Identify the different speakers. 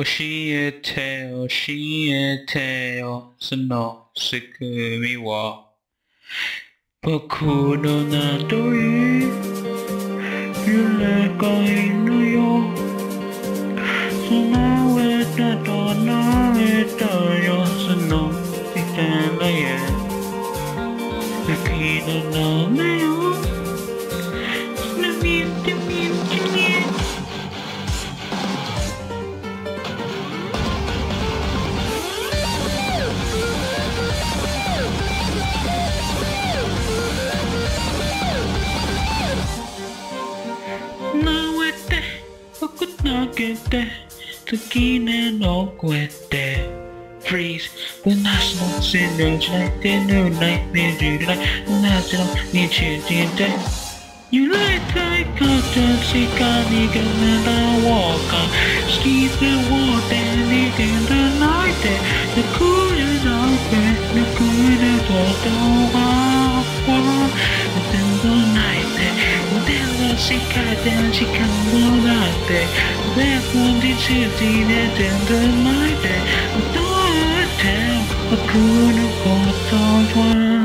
Speaker 1: 教えて教えてよその仕組みは僕の名という揺れがいいのよその上でとなえたよそのいてないへ雪の名前よ 僕投げて月根の越えて Freeze 不那是のせのじゃない手のない目じないなぜのにちじて揺れたい形が逃げならわか好きで she cut down, she can Chicadan, up. latte. That one did you see that under my bed? Thought, a cool, a cool,